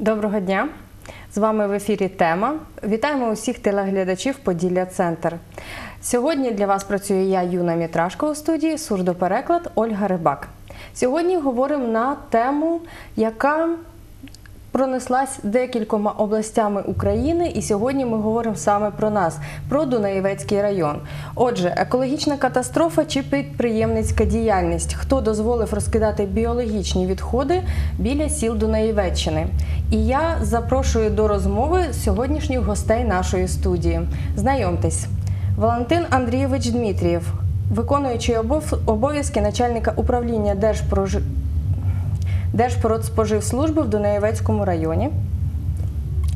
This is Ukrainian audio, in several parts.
Доброго дня! З вами в ефірі Тема. Вітаємо усіх телеглядачів Поділля Центр. Сьогодні для вас працює я, Юна Мітрашко у студії, сурдопереклад Ольга Рибак. Сьогодні говоримо на тему, яка пронеслась декількома областями України, і сьогодні ми говоримо саме про нас, про Дунаєвецький район. Отже, екологічна катастрофа чи підприємницька діяльність. Хто дозволив розкидати біологічні відходи біля сіл Дунаєвеччини? І я запрошую до розмови сьогоднішніх гостей нашої студії. Знайомтесь, Валентин Андрійович Дмитрієв, виконуючий обов'язки начальника управління Держпрож... Держпродспоживслужби в Дунаєвецькому районі.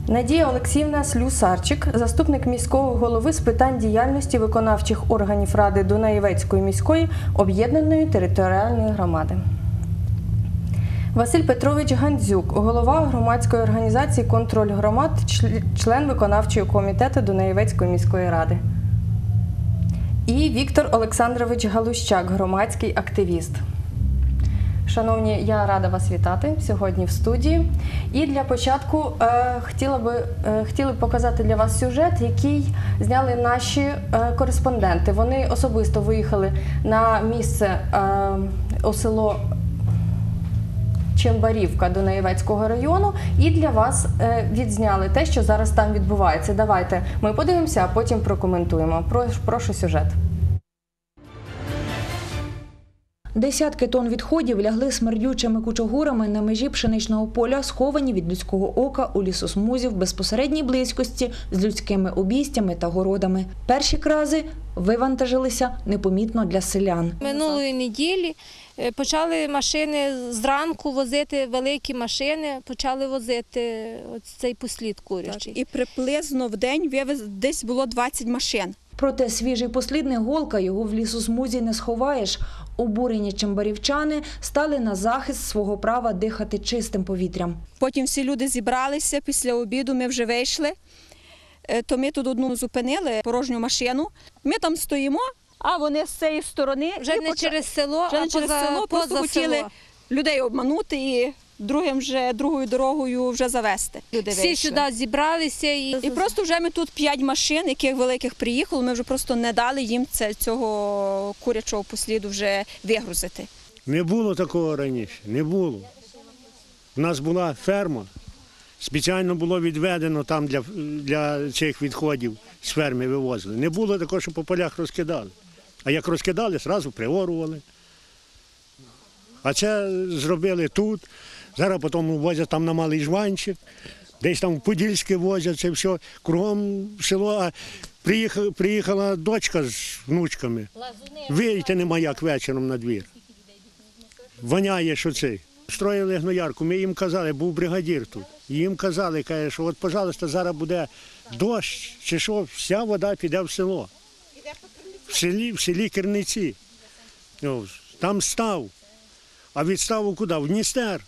Надія Олексіївна Слюсарчик, заступник міського голови з питань діяльності виконавчих органів Ради Дунаєвецької міської об'єднаної територіальної громади. Василь Петрович Гандзюк, голова громадської організації Контроль громад, член виконавчого комітету Дунаєвецької міської ради. І Віктор Олександрович Галущак, громадський активіст. Шановні, я рада вас вітати сьогодні в студії. І для початку е, хотіла би е, хотіли б показати для вас сюжет, який зняли наші е, кореспонденти. Вони особисто виїхали на місце е, у село Чембарівка Дунаєвецького району, і для вас е, відзняли те, що зараз там відбувається. Давайте ми подивимося, а потім прокоментуємо. Прошу, прошу сюжет. Десятки тонн відходів лягли смердючими кучогурами на межі пшеничного поля, сховані від людського ока у лісосмузі в безпосередній близькості з людськими обійстями та городами. Перші крази вивантажилися непомітно для селян. Минулої неділі е, почали машини зранку возити великі машини, почали возити ось цей послід курячий. І приблизно в день вивез десь було 20 машин. Проте свіжий послід не голка, його в лісосмузі не сховаєш. Обурені чимбарівчани стали на захист свого права дихати чистим повітрям. Потім всі люди зібралися після обіду. Ми вже вийшли. Е, То ми тут одну зупинили порожню машину. Ми там стоїмо, а вони з цієї сторони Вже не через село, вже а не через поза, село, просто поза хотіли село. людей обманути і другим вже другою дорогою вже завести. Люди Всі вийшли. сюди зібралися і, І просто вже ми тут п'ять машин, яких великих приїхало. Ми вже просто не дали їм це, цього курячого посліду вже вигрузити. Не було такого раніше, не було. У нас була ферма, спеціально було відведено там для, для цих відходів з ферми вивозили. Не було такого, що по полях розкидали. А як розкидали, одразу приорували. А це зробили тут. Зараз потім возять там на малий жванчик, десь там в Подільське возять це все, кругом село. А приїхала, приїхала дочка з внучками. Вийти нема як вечором на двір. Воняє, що це. Строїли гноярку, ми їм казали, був бригадір тут. Їм казали, каже, що от, пожалуйста, зараз буде дощ, чи що, вся вода піде в село. В селі, в селі Керниці. Там став. А від ставу куди? В Дністер.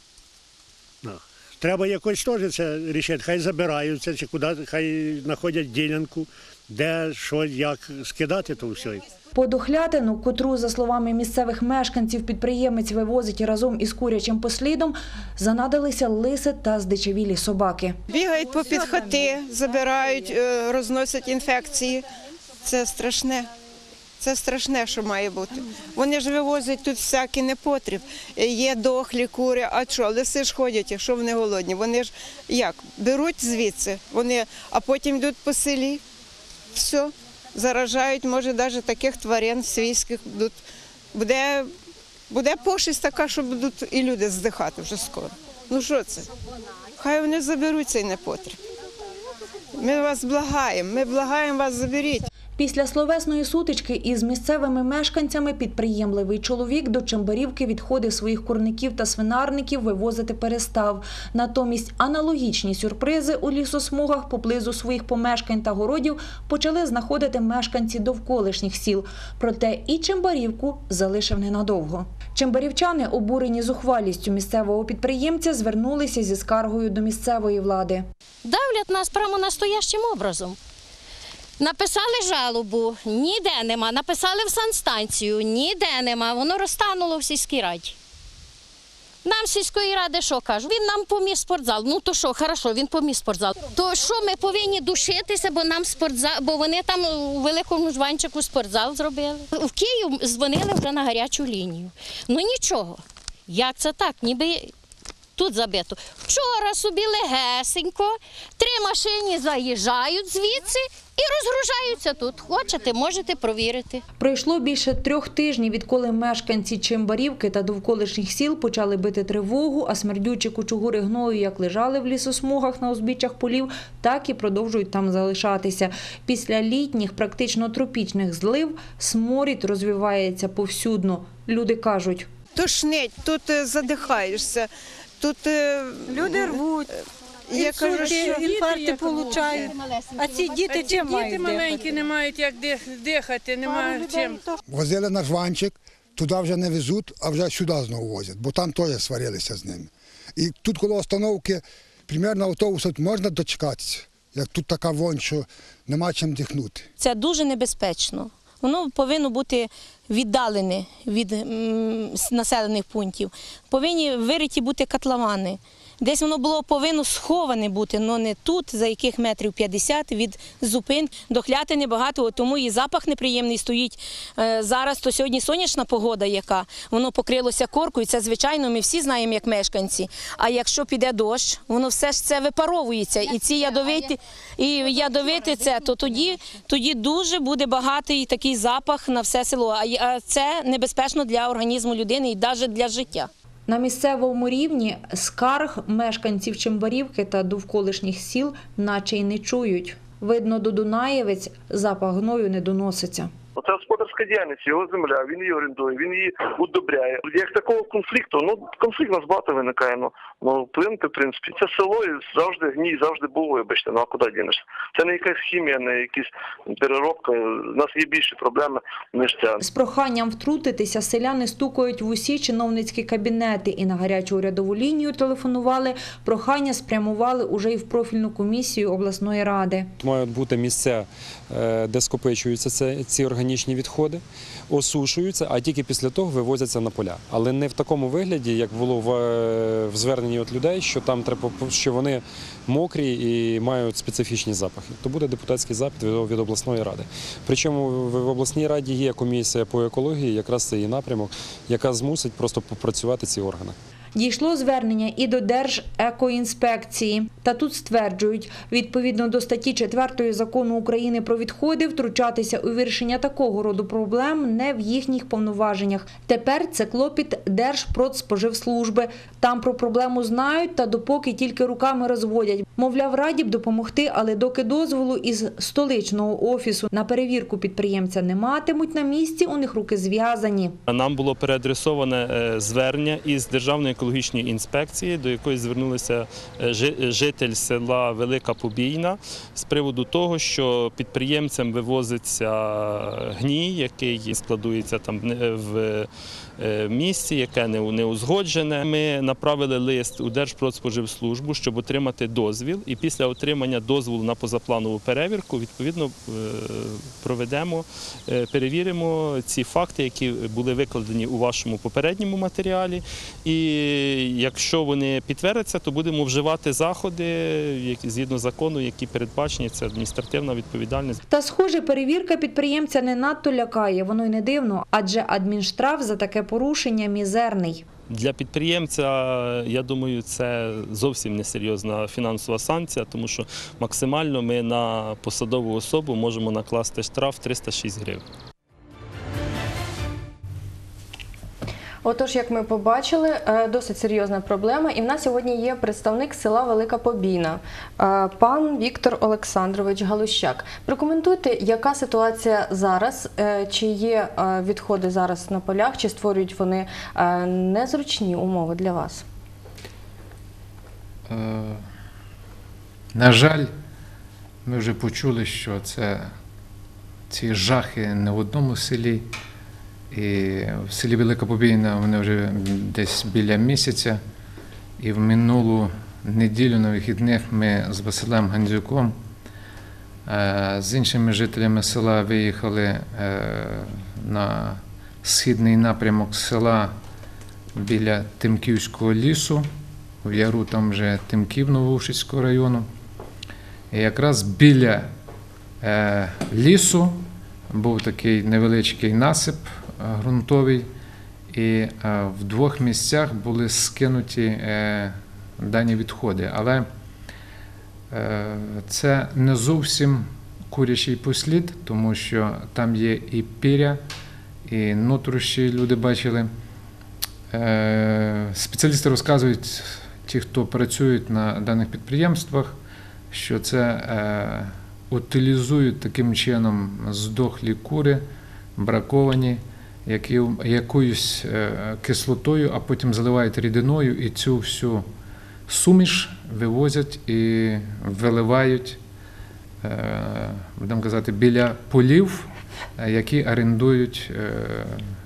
Треба якось теж це рішити. Хай забираються, чи куди, хай знаходять ділянку, де що, як скидати то все. Подохлятину, котру, за словами місцевих мешканців, підприємець вивозить разом із курячим послідом, занадалися лиси та здичавілі собаки. Бігають по під хати, забирають, е, розносять інфекції. Це страшне. Це страшне, що має бути. Вони ж вивозять тут всякий непотріб. Є дохлі кури, а що, лиси ж ходять, якщо вони голодні. Вони ж як? Беруть звідси, вони, а потім йдуть по селі. Все. Заражають, може, навіть таких тварин свійських будуть. Буде, буде пошесть така, що будуть і люди здихати вже скоро. Ну що це? Хай вони заберуть цей непотріб. Ми вас благаємо, ми благаємо вас, заберіть. Після словесної сутички із місцевими мешканцями підприємливий чоловік до Чембарівки відходи своїх курників та свинарників вивозити перестав. Натомість аналогічні сюрпризи у лісосмугах поблизу своїх помешкань та городів почали знаходити мешканці довколишніх сіл. Проте і Чембарівку залишив ненадовго. Чембарівчани, обурені зухвалістю місцевого підприємця, звернулися зі скаргою до місцевої влади. давлять нас прямо настоящим образом. Написали жалобу, ніде нема. Написали в санстанцію, ніде нема. Воно розтануло в сільській раді. Нам сільської ради що кажуть? Він нам поміг спортзал. Ну то що, хорошо, він поміг спортзал. То що ми повинні душитися, бо нам спортзал, бо вони там у великому жванчику спортзал зробили. В Київ дзвонили вже на гарячу лінію. Ну нічого. Як це так? Ніби тут забито. Вчора собі легесенько, три машини заїжджають звідси і розгружаються тут. Хочете, можете провірити. Пройшло більше трьох тижнів, відколи мешканці Чимбарівки та довколишніх сіл почали бити тривогу, а смердючі кучугури гною як лежали в лісосмугах на узбіччях полів, так і продовжують там залишатися. Після літніх, практично тропічних злив, сморід розвивається повсюдно. Люди кажуть, Тошнить, тут е, задихаєшся, тут е, Люди рвуть. я кажу, що інфаркти получають. А ці діти чим мають Діти маленькі не мають як дих- дихати, немає чим. Возили на жванчик, туди вже не везуть, а вже сюди знову возять, бо там теж сварилися з ними. І тут коло остановки, примерно автобусу можна дочекатися, як тут така вонь, що нема чим дихнути. Це дуже небезпечно. Воно повинно бути віддалене від населених пунктів. Повинні вириті бути котловани. Десь воно було повинно сховане бути, але не тут, за яких метрів 50 від зупин. До хлятини багато, тому і запах неприємний стоїть. Е, Зараз то сьогодні сонячна погода, яка воно покрилося коркою. Це звичайно, ми всі знаємо як мешканці. А якщо піде дощ, воно все ж це випаровується. І ці ядовиті, і ядовити це, то тоді, тоді дуже буде багатий такий запах на все село. А це небезпечно для організму людини і навіть для життя. На місцевому рівні скарг мешканців Чимбарівки та довколишніх сіл наче й не чують. Видно, до Дунаєвець запах гною не доноситься. Це господарська діяльність, його земля, він її орендує, він її удобряє. Як такого конфлікту, ну конфлікт у нас багато виникає. Ну, ну вплинути, в принципі, це село і завжди гній, завжди був, вибачте. Ну а куди дінешся? Це не якась хімія, не якась переробка. У нас є більші проблеми, ніж ця. З проханням втрутитися селяни стукають в усі чиновницькі кабінети і на гарячу урядову лінію телефонували. Прохання спрямували уже й в профільну комісію обласної ради. Мають бути місця, е, де скопичуються це- ці органічні відходи, осушуються, а тільки після того вивозяться на поля. Але не в такому вигляді, як було в, е, в зверненні від людей, що там треба що вони мокрі і мають специфічні запахи. То буде депутатський запит від, від обласної ради. Причому в, в обласній раді є комісія по екології, якраз це її напрямок, яка змусить просто попрацювати ці органи. Дійшло звернення і до Держекоінспекції. Та тут стверджують, відповідно до статті 4 закону України про відходи, втручатися у вирішення такого роду проблем не в їхніх повноваженнях. Тепер це клопіт Держпродспоживслужби. Там про проблему знають, та допоки тільки руками розводять. Мовляв, раді б допомогти, але доки дозволу із столичного офісу на перевірку підприємця не матимуть на місці, у них руки зв'язані. Нам було переадресоване е, звернення із Державної екологічної інспекції, до якої звернулися е, житель села Велика Побійна з приводу того, що підприємцям вивозиться гній, який складується там в е, місці, яке не не узгоджене. Ми направили лист у Держпродспоживслужбу, щоб отримати дозвіл. І після отримання дозволу на позапланову перевірку, відповідно, е, проведемо, е, перевіримо ці факти, які були викладені у вашому попередньому матеріалі. І якщо вони підтвердяться, то будемо вживати заходи згідно закону, які передбачені. Це адміністративна відповідальність. Та, схоже, перевірка підприємця не надто лякає, воно й не дивно, адже адмінштраф за таке порушення мізерний. Для підприємця, я думаю, це зовсім несерйозна фінансова санкція, тому що максимально ми на посадову особу можемо накласти штраф 306 гривень. Отож, як ми побачили, е, досить серйозна проблема. І в нас сьогодні є представник села Велика Побійна, е, пан Віктор Олександрович Галущак. Прокоментуйте, яка ситуація зараз, е, чи є відходи зараз на полях, чи створюють вони незручні умови для вас? На жаль, ми вже почули, що це ці жахи не в одному селі. І в селі Велика Побійна вони вже десь біля місяця. І в минулу неділю на вихідних ми з Василем Гандзюком, е, з іншими жителями села виїхали е, на східний напрямок села біля Тимківського лісу, в яру там вже Тимків Новоушицького району. І якраз біля е, лісу був такий невеличкий насип ґрунтовий, і е, в двох місцях були скинуті е, дані відходи. Але е, це не зовсім курячий послід, тому що там є і піря, і нутрощі люди бачили. Спеціалісти розказують, ті, хто працюють на даних підприємствах, що це утилізують таким чином здохлі кури, браковані, якоюсь е, кислотою, а потім заливають рідиною і цю всю суміш вивозять і виливають, е, будемо казати, біля полів, е, які орендують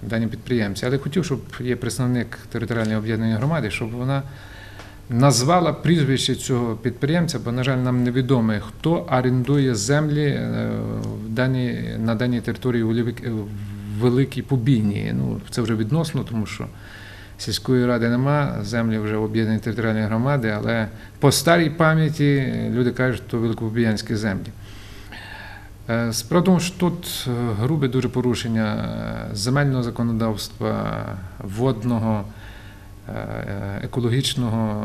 дані підприємці. Але хотів, щоб є представник територіальної об'єднаної громади, щоб вона назвала прізвище цього підприємця, бо, на жаль, нам невідомо, хто орендує землі на даній території у Великій Побійні. Ну, це вже відносно, тому що сільської ради нема, землі вже об'єднані територіальні громади, але по старій пам'яті люди кажуть, що великопобіянські землі. Е, Справа в тому, що тут е, грубе дуже порушення е, земельного законодавства, водного, екологічного.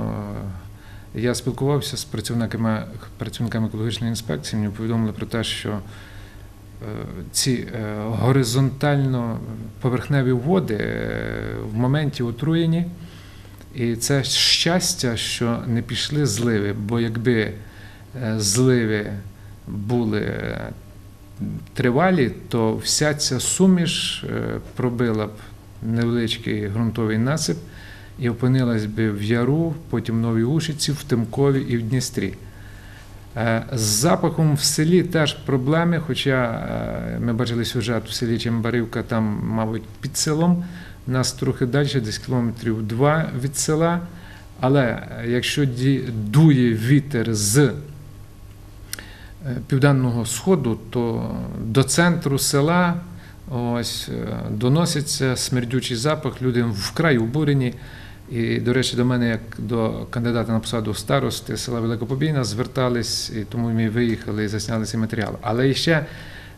Я спілкувався з працівниками, працівниками екологічної інспекції, мені повідомили про те, що ці е, горизонтально поверхневі води е, в моменті отруєні. І це щастя, що не пішли зливи, бо якби е, зливи були е, тривалі, то вся ця суміш е, пробила б невеличкий ґрунтовий насип і опинилась би в Яру, потім в Новій Ушиці, в Тимкові і в Дністрі. Е, З запахом в селі теж проблеми, хоча е, ми бачили сюжет в селі Чембарівка, там, мабуть, під селом. Нас трохи далі, десь кілометрів два від села. Але е, якщо дує вітер з південного сходу, то до центру села ось, доноситься смердючий запах, люди вкрай обурені. І, до речі, до мене, як до кандидата на посаду старости села Великопобійна, звертались, і тому ми виїхали і засняли цей матеріал. Але ще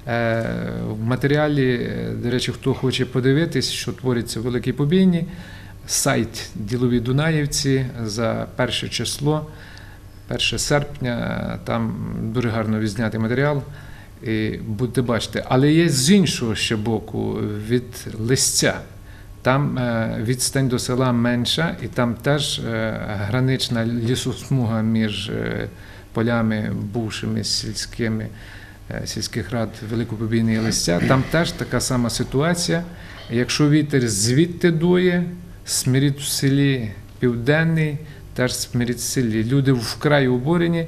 е, в матеріалі, е, до речі, хто хоче подивитись, що твориться в Великій Побійні, сайт Ділові Дунаївці за перше число, 1 серпня, там дуже гарно відзнятий матеріал. І будете бачити. Але є з іншого ще боку, від листя. Там е, відстань до села менша, і там теж е, гранична лісосмуга між е, полями бувшими сільськими сільських рад Великопобійне і листя. Там теж така сама ситуація. Якщо вітер звідти дує, смирід в селі південний, теж смирід в селі. Люди вкрай обурені.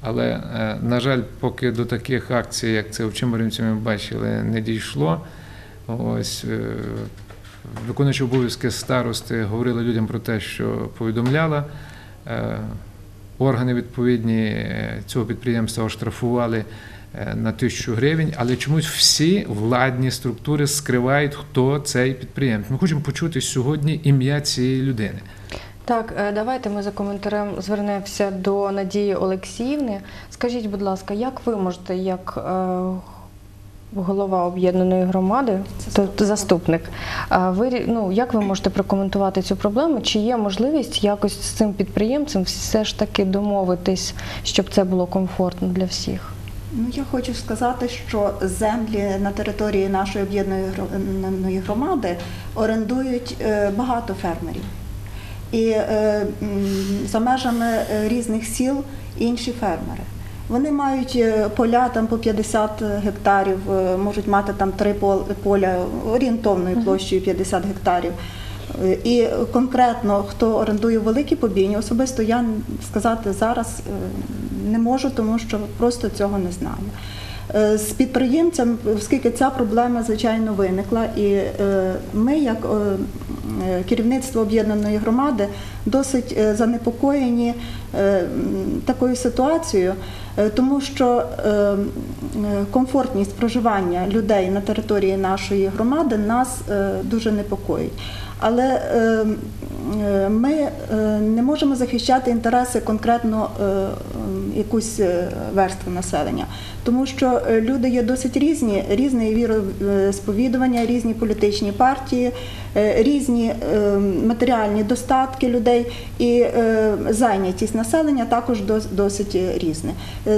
Але, на жаль, поки до таких акцій, як це в Чимбарівці ми бачили, не дійшло. Ось виконуючи обов'язки старости говорили людям про те, що повідомляла. Е, Органи відповідні е, цього підприємства оштрафували е, на тисячу гривень, але чомусь всі владні структури скривають, хто цей підприємець. Ми хочемо почути сьогодні ім'я цієї людини. Так, давайте ми за коментарем звернемося до Надії Олексіївни. Скажіть, будь ласка, як ви можете, як голова об'єднаної громади, тобто заступник, а ви ну як ви можете прокоментувати цю проблему? Чи є можливість якось з цим підприємцем все ж таки домовитись, щоб це було комфортно для всіх? Ну, я хочу сказати, що землі на території нашої об'єднаної громади орендують е, багато фермерів. І е, за межами е, різних сіл інші фермери. Вони мають е, поля там по 50 гектарів, е, можуть мати там три поля орієнтовною площею 50 гектарів. Е, І конкретно хто орендує великі побійні, особисто я сказати зараз е, не можу, тому що просто цього не знаю. Е, З підприємцем, оскільки ця проблема звичайно виникла, і е, ми, як е, е, керівництво об'єднаної громади досить е, занепокоєні е, такою ситуацією, е, тому що е, е, комфортність проживання людей на території нашої громади нас е, дуже непокоїть. Але е, е, ми е, не можемо захищати інтереси конкретно е, якусь верству населення, тому що люди є досить різні, різне віросповідування, різні політичні партії, різні е, матеріальні достатки людей і зайнятість населення також дос- досить різне.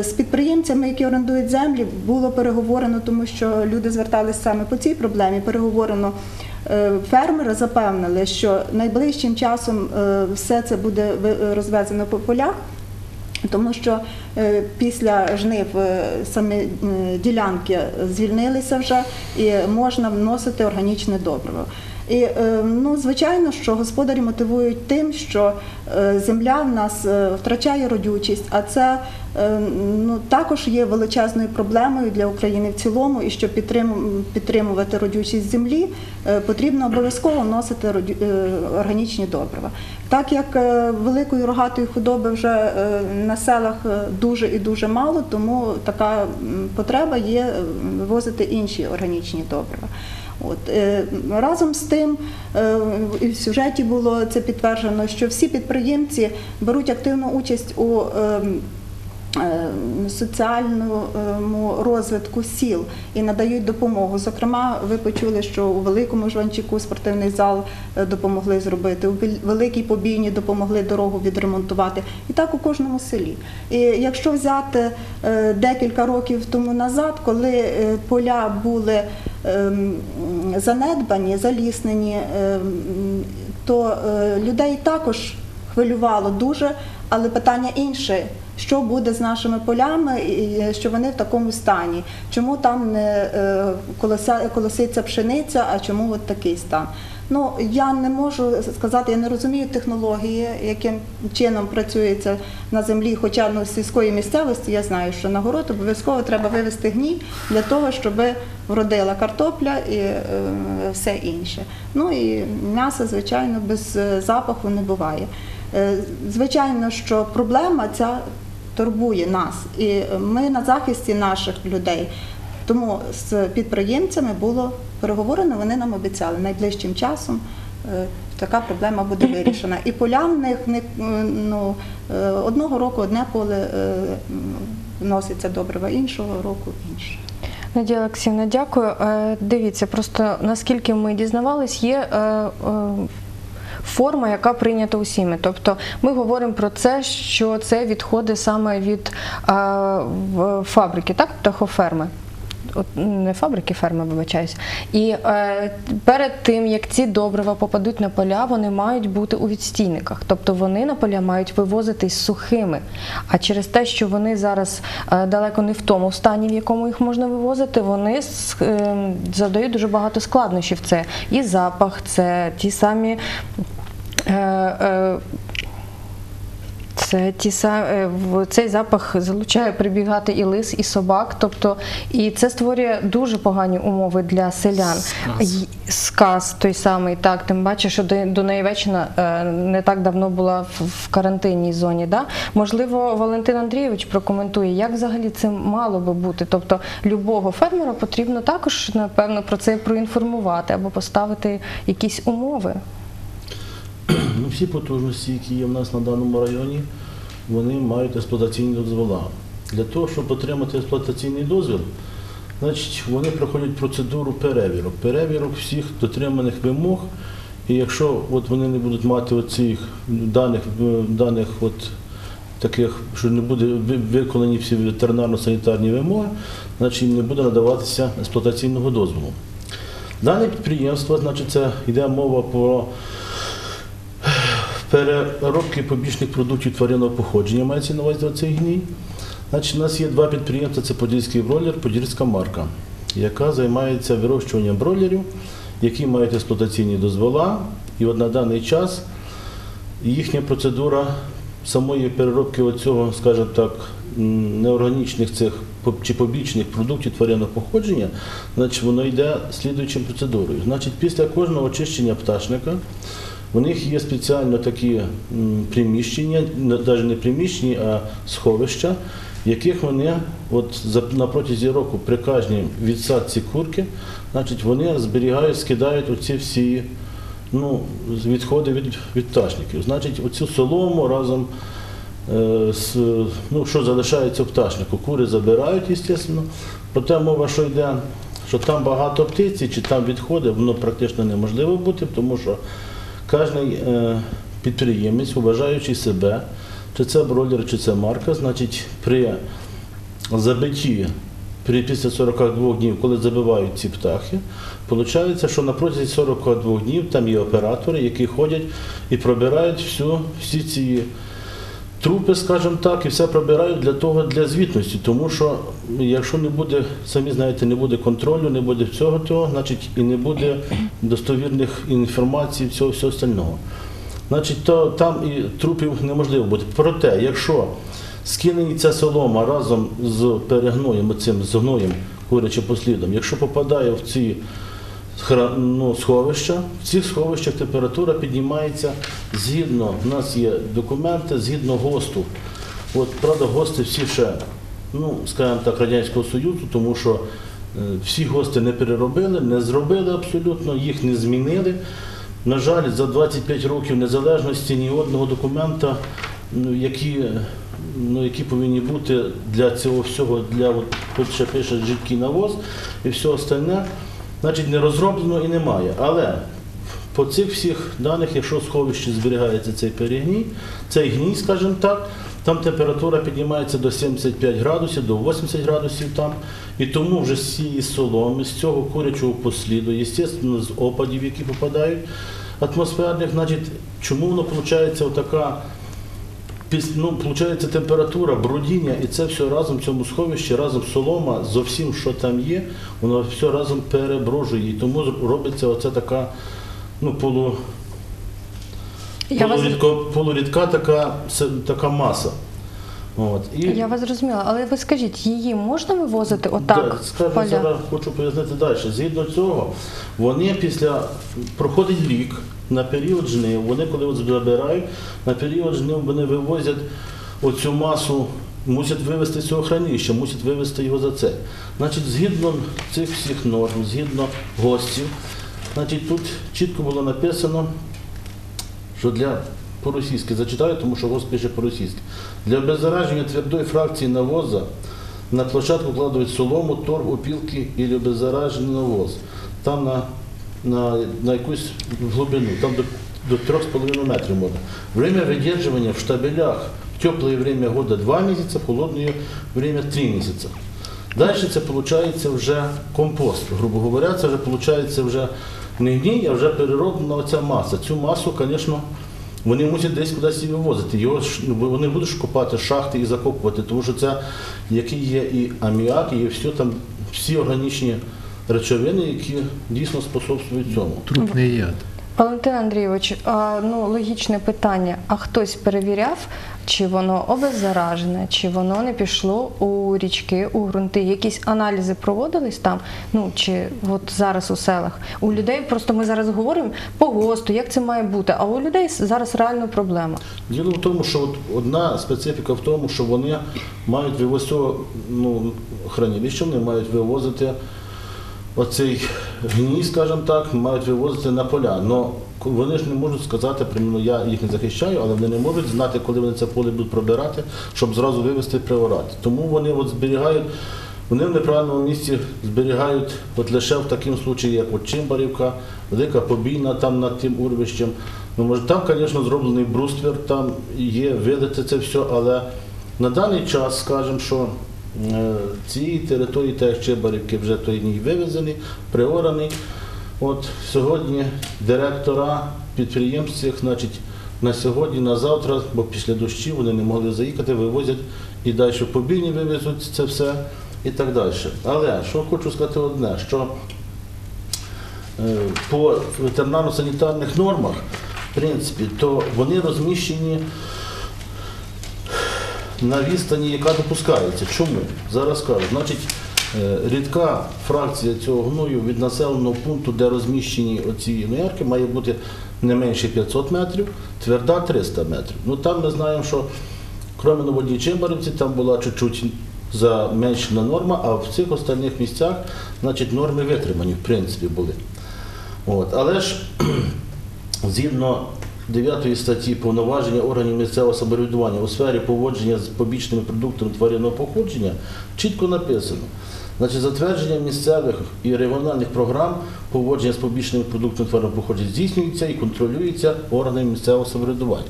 З підприємцями, які орендують землі, було переговорено, тому що люди зверталися саме по цій проблемі. Переговорено. Е, Фермери запевнили, що найближчим часом е, все це буде ви- розвезено по полях. Тому що е, після жнив е, самі е, ділянки звільнилися вже і можна вносити органічне добриво. І е, ну, звичайно, що господарі мотивують тим, що е, земля в нас е, втрачає родючість, а це ну, також є величезною проблемою для України в цілому, і щоб підтримувати родючість землі, потрібно обов'язково вносити органічні добрива. Так як великої рогатої худоби вже на селах дуже і дуже мало, тому така потреба є вивозити інші органічні добрива. От е, разом з тим, е, в сюжеті було це підтверджено, що всі підприємці беруть активну участь у ем, е, соціальному розвитку сіл і надають допомогу. Зокрема, ви почули, що у великому Жванчику спортивний зал допомогли зробити, у Вел- великій побійні допомогли дорогу відремонтувати. І так у кожному селі. І якщо взяти декілька років тому назад, коли поля були занедбані, заліснені, ем, то е, людей також хвилювало дуже, але питання інше. Що буде з нашими полями, і що вони в такому стані? Чому там не е, колоситься пшениця, а чому от такий стан? Ну я не можу сказати, я не розумію технології, яким чином працюється на землі, хоча ну, сільської місцевості я знаю, що на город обов'язково треба вивести гній для того, щоб вродила картопля і е, все інше. Ну і м'ясо, звичайно, без е, запаху не буває. Е, Звичайно, що проблема ця турбує нас, і ми на захисті наших людей. Тому з підприємцями було переговорено, вони нам обіцяли найближчим часом. е, Така проблема буде вирішена. І поля в них не ну, е, одного року одне поле е, вноситься добрива, іншого року інше. Надія Олексіївна, дякую. Е, Дивіться, просто наскільки ми дізнавались, є е, е, форма, яка прийнята усіми. Тобто ми говоримо про це, що це відходи саме від е, фабрики, так? Птахоферми. Не фабрики, ферми, вибачаюсь. І е, перед тим, як ці добрива попадуть на поля, вони мають бути у відстійниках. Тобто вони на поля мають вивозитись сухими. А через те, що вони зараз е, далеко не в тому стані, в якому їх можна вивозити, вони е, задають дуже багато складнощів. Це і запах, це ті самі. Це ті е, в цей запах залучає прибігати і лис, і собак. Тобто, і це створює дуже погані умови для селян. Сказ. Сказ той самий, так. Тим бачиш, що До- Дунаєвеччина е, не так давно була в, в карантинній зоні. Да? Можливо, Валентин Андрійович прокоментує, як взагалі це мало би бути. Тобто, любого фермера потрібно також, напевно, про це проінформувати або поставити якісь умови. Ну, всі потужності, які є в нас на даному районі, вони мають експлуатаційні дозвола. Для того, щоб отримати експлуатаційний дозвіл, значить, вони проходять процедуру перевірок. Перевірок всіх дотриманих вимог. І якщо от вони не будуть мати оцих даних, е, даних от таких, що не буде ви- виконані всі ветеринарно-санітарні вимоги, значить їм не буде надаватися експлуатаційного дозволу. Дане підприємство, значить, це йде мова про переробки побічних продуктів тваринного походження мається на увазі цей гній. Значить, у нас є два підприємства: це Подільський бройлер, Подільська марка, яка займається вирощуванням бройлерів, які мають експлуатаційні дозвола. І от на даний час їхня процедура самої переробки оцього, скажімо так, неорганічних цих чи побічних продуктів тваринного походження, значить воно йде слідуючим процедурою. Значить, після кожного очищення пташника у них є спеціально такі приміщення, навіть не приміщення, а сховища, яких вони от на протязі року при кожній відсадці курки, значить, вони зберігають, скидають оці всі ну, відходи від, від пташників. Значить, оцю солому разом е, ну, що залишається в пташнику. Кури забирають, звісно. Проте мова, що йде, що там багато птиці, чи там відходи, воно практично неможливо бути, тому що кожен е, підприємець, вважаючи себе, чи це бройлер, чи це марка, значить, при забитті при після 42 днів, коли забивають ці птахи, виходить, що на протязі 42 днів там є оператори, які ходять і пробирають всю, всі ці трупи, скажімо так, і все пробирають для того, для звітності. Тому що якщо не буде, самі знаєте, не буде контролю, не буде всього того, значить і не буде достовірних інформацій, всього всього остального. Значить, то там і трупів неможливо буде. Проте, якщо скинені ця солома разом з перегноєм, цим з гноєм курячим послідом, якщо попадає в ці ну, сховища, в цих сховищах температура піднімається згідно, в нас є документи, згідно ГОСТу. От, правда, ГОСТи всі ще, ну, скажімо так, Радянського Союзу, тому що е, всі ГОСТи не переробили, не зробили абсолютно, їх не змінили. На жаль, за 25 років незалежності ні одного документа, ну, які, ну, які повинні бути для цього всього, для от, тут ще пише жидкий навоз і все остальне, значить не розроблено і немає. Але по цих всіх даних, якщо в сховищі зберігається цей перегній, цей гній, скажімо так, там температура піднімається до 75 градусів, до 80 градусів там. І тому вже з цієї соломи, з цього курячого посліду, звісно, з опадів, які попадають атмосферних, значить, чому воно виходить отака піс- ну, виходить температура, брудіння, і це все разом в цьому сховищі, разом солома з усім, що там є, воно все разом переброжує. І тому робиться оця така ну, полу, Я вас- полурідко, полурідка така, се- така маса. От. І, Я вас зрозуміла, але ви скажіть, її можна вивозити отак в скажу, поля? зараз хочу пояснити далі. Згідно цього, вони після проходить рік на період жнив, вони коли от забирають, на період жнив вони вивозять оцю масу, мусять вивезти цього хранилища, мусять вивезти його за це. Значить, згідно цих всіх норм, згідно гостів, значить, тут чітко було написано, що для по-російськи зачитаю, тому що гость пише по-російськи. Для обеззараження твердої фракції навоза на площадку кладуть солому, торф, опілки і обеззаражений навоз. Там на, на, на якусь глибину, там до, до 3,5 метрів можна. Время выдерживания в штабелях в теплое время года 2 месяца, в холодное время 3 месяца. Далі це виходить вже компост, грубо говоря, це вже виходить вже не гній, а вже перероблена оця маса. Цю масу, звісно, вони мусять десь кудись її вивозити. Його ну, вони будуть копати шахти і закопувати, тому що це який є і аміак, і все там всі органічні речовини, які дійсно способствують цьому. Трупний яд. Валентин Андрійович, а, ну логічне питання. А хтось перевіряв, чи воно обеззаражене, чи воно не пішло у річки, у ґрунти? Якісь аналізи проводились там? Ну чи от зараз у селах? У людей просто ми зараз говоримо по ГОСТу, як це має бути. А у людей зараз реально проблема. Діло в тому, що от одна специфіка в тому, що вони мають вивозити ну, хранилище, вони мають вивозити оцей гній, скажімо так, мають вивозити на поля. Но вони ж не можуть сказати, примірно, я їх не захищаю, але вони не можуть знати, коли вони це поле будуть пробирати, щоб зразу вивезти препарат. Тому вони от зберігають. Вони в неправильному місці зберігають от лише в такому випадку, як от Чимбарівка, велика побійна там над тим урвищем. Ну, може, там, звісно, зроблений бруствер, там є видати це все, але на даний час, скажімо, що цієї території, так як Чимбарівки, вже той гній вивезений, приораний. От сьогодні директора підприємств, значить, на сьогодні, на завтра, бо після дощів вони не могли заїхати, вивозять і далі побійні вивезуть це все і так далі. Але що хочу сказати одне, що е, по ветеринарно-санітарних нормах, в принципі, то вони розміщені на відстані, яка допускається. Чому? Зараз скажу. Значить, е, рідка фракція цього гною від населеного пункту, де розміщені оці ноярки, має бути не менше 500 метрів, тверда 300 метрів. Ну там ми знаємо, що крім Новодній Чимбарівці, там була чуть-чуть заменшена норма, а в цих остальних місцях значить, норми витримані, в принципі, були. От. Але ж згідно 9 статті повноваження органів місцевого самоврядування у сфері поводження з побічними продуктами тваринного походження чітко написано. Значить, затвердження місцевих і регіональних програм поводження з побічними продуктами тваринного походження здійснюється і контролюється органами місцевого самоврядування.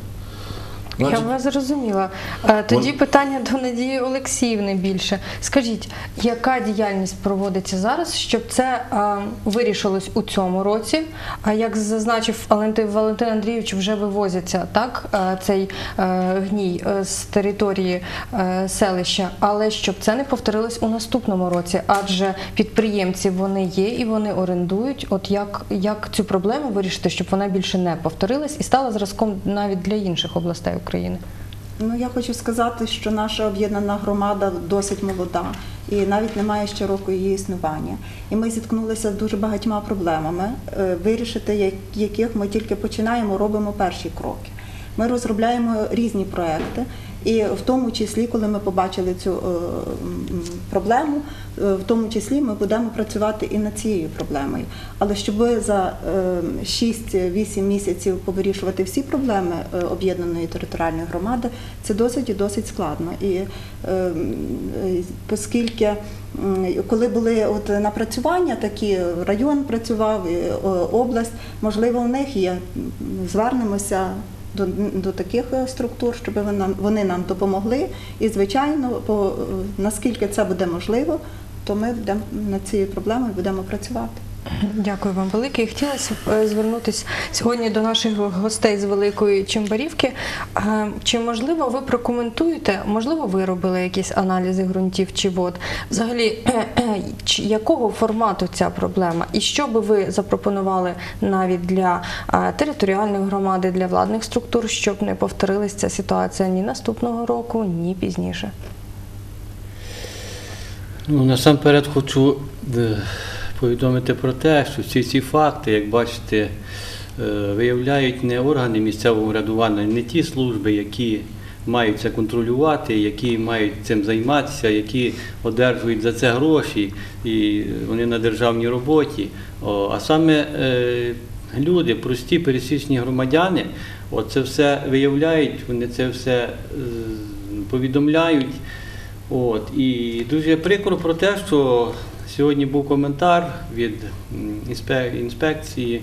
Я вас зрозуміла. Е, Тоді питання до Надії Олексіївни більше. Скажіть, яка діяльність проводиться зараз, щоб це е, вирішилось у цьому році? А як зазначив Валентин, Андрійович, вже вивозяться так е, цей гній з території селища, але щоб це не повторилось у наступному році, адже підприємці вони є і вони орендують. От як, як цю проблему вирішити, щоб вона більше не повторилась і стала зразком навіть для інших областей України? Ну я хочу сказати, що наша об'єднана громада досить молода і навіть немає ще року її існування. І ми зіткнулися з дуже багатьма проблемами, е, вирішити яких ми тільки починаємо, робимо перші кроки. Ми розробляємо різні проекти, і в тому числі, коли ми побачили цю е, проблему, е, в тому числі ми будемо працювати і над цією проблемою. Але щоб за е, 6-8 місяців повирішувати всі проблеми е, об'єднаної територіальної громади, це досить і досить складно. І е, е, оскільки коли були от напрацювання, такі район працював, е, область, можливо, в них є. Звернемося до, до таких е, структур, щоб вони нам, вони нам допомогли. І, звичайно, по, е, наскільки це буде можливо, то ми будемо над цією проблемою будемо працювати. Дякую вам велике. І хотілося б е, звернутися сьогодні до наших гостей з Великої Чимбарівки. Е, Чи можливо ви прокоментуєте, можливо, ви робили якісь аналізи ґрунтів чи вод? Взагалі, якого формату ця проблема? І що би ви запропонували навіть для е, територіальної громади, для владних структур, щоб не повторилася ця ситуація ні наступного року, ні пізніше? Ну, насамперед хочу повідомити про те, що всі ці факти, як бачите, е, виявляють не органи місцевого врядування, не ті служби, які мають це контролювати, які мають цим займатися, які одержують за це гроші, і вони на державній роботі. А саме е, люди, прості пересічні громадяни, це все виявляють, вони це все е, повідомляють. От, і дуже прикро про те, що сьогодні був коментар від інспекції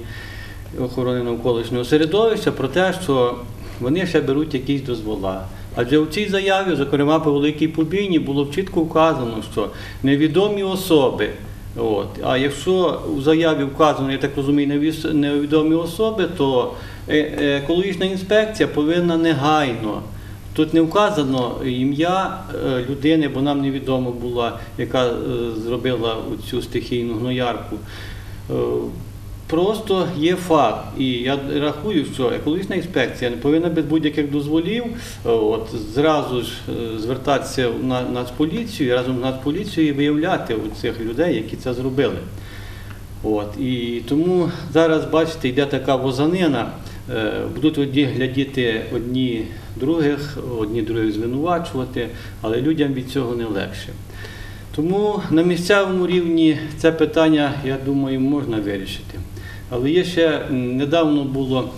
охорони навколишнього середовища про те, що вони ще беруть якісь дозвола. Адже у цій заяві, зокрема по Великій Побійні, було чітко вказано, що невідомі особи. От. А якщо у заяві вказано, я так розумію, невідомі особи, то е- е, екологічна інспекція повинна негайно Тут не вказано ім'я е, людини, бо нам невідомо була, яка е, зробила цю стихійну гноярку. Е, Просто є факт, і я рахую, що екологічна інспекція не повинна без будь-яких дозволів от, зразу ж звертатися на- Нацполіцію і разом з Нацполіцією виявляти у цих людей, які це зробили. От, і тому зараз, бачите, йде така возанина. Е, Будуть одні глядіти одні других, одні других звинувачувати, але людям від цього не легше. Тому на місцевому рівні це питання, я думаю, можна вирішити. Але є ще недавно було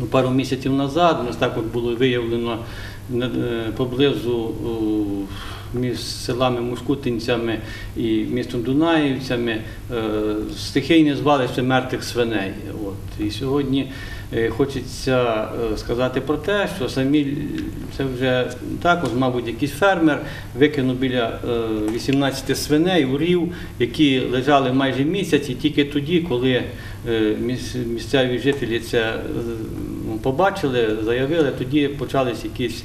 ну, пару місяців назад, у нас так от було виявлено е, поблизу між селами Мушкутинцями і містом Дунаївцями е, стихійне звалище мертвих свиней. От. І сьогодні хочеться е, сказати про те, що самі це вже також, мабуть, якийсь фермер викинув біля е, 18 свиней у рів, які лежали майже місяць, і тільки тоді, коли е, місцеві жителі це е, побачили, заявили, тоді почались якісь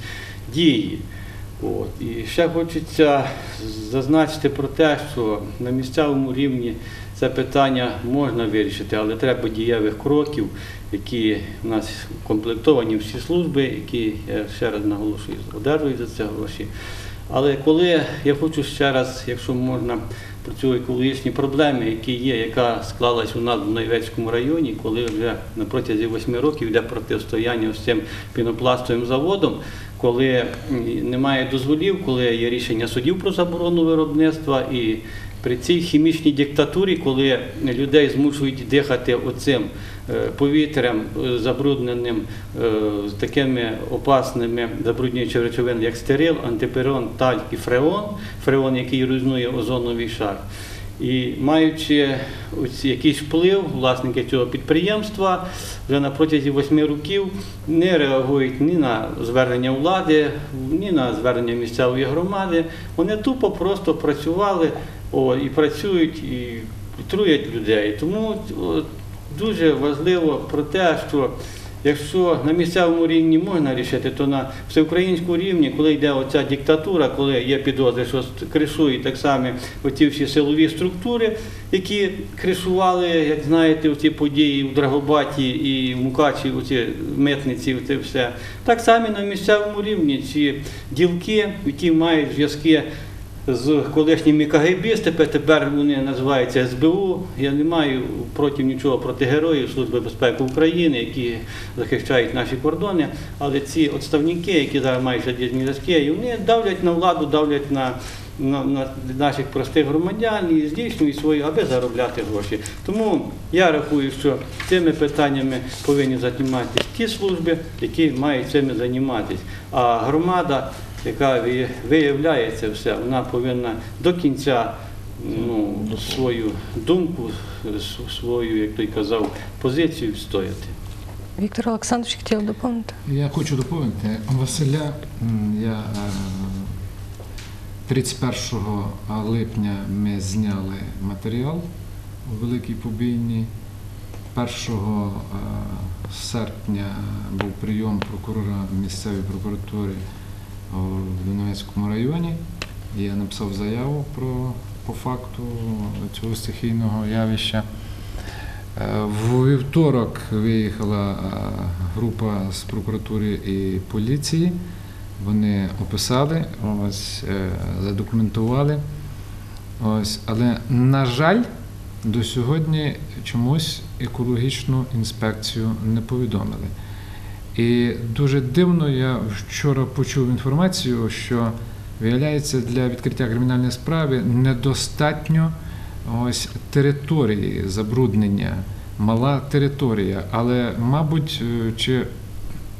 дії. От. І ще хочеться зазначити про те, що на місцевому рівні це питання можна вирішити, але треба дієвих кроків, які в нас комплектовані всі служби, які, я ще раз наголошую, одержують за це гроші. Але коли я хочу ще раз, якщо можна, про цю екологічні проблеми, які є, яка склалась у нас в Найвецькому районі, коли вже на протязі восьми років йде протистояння з цим пінопластовим заводом, коли немає дозволів, коли є рішення судів про заборону виробництва і при цій хімічній диктатурі, коли людей змушують дихати оцим е, повітрям е, забрудненим е, з такими опасними забруднюючими речовинами, як стерил, антиперон, таль і фреон, фреон, який руйнує озоновий шар. І маючи ось якийсь вплив, власники цього підприємства вже на протязі восьми років не реагують ні на звернення влади, ні на звернення місцевої громади. Вони тупо просто працювали о, і працюють і, труять людей. Тому о, дуже важливо про те, що Якщо на місцевому рівні можна рішити, то на всеукраїнському рівні, коли йде оця диктатура, коли є підозри, що кришують так само оці всі силові структури, які кришували, як знаєте, оці події в Драгобаті і в Мукачі, оці митниці, це все. Так само на місцевому рівні ці ділки, які мають зв'язки з колишніми КГБістами, тепер вони називаються СБУ. Я не маю проти нічого проти героїв Служби безпеки України, які захищають наші кордони. Але ці отставники, які зараз мають жадібні зв'язки, вони давлять на владу, давлять на, на, на наших простих громадян і здійснюють свої, аби заробляти гроші. Тому я рахую, що цими питаннями повинні займатися ті служби, які мають цими займатися. А громада яка ви- виявляє це все, вона повинна до кінця ну, свою думку, свою, як той казав, позицію відстояти. Віктор Олександрович хотів доповнити. Я хочу доповнити Василя. Я е, 31 липня ми зняли матеріал у Великій Побійні. 1 е, серпня був прийом прокурора місцевої прокуратури в Донецькому районі. Я написав заяву про по факту цього стихійного явища. Е, В вівторок виїхала е, група з прокуратури і поліції. Вони описали, ось, е, задокументували. Ось, але, на жаль, до сьогодні чомусь екологічну інспекцію не повідомили. І дуже дивно, я вчора почув інформацію, що виявляється для відкриття кримінальної справи недостатньо ось території забруднення, мала територія. Але, мабуть, е, чи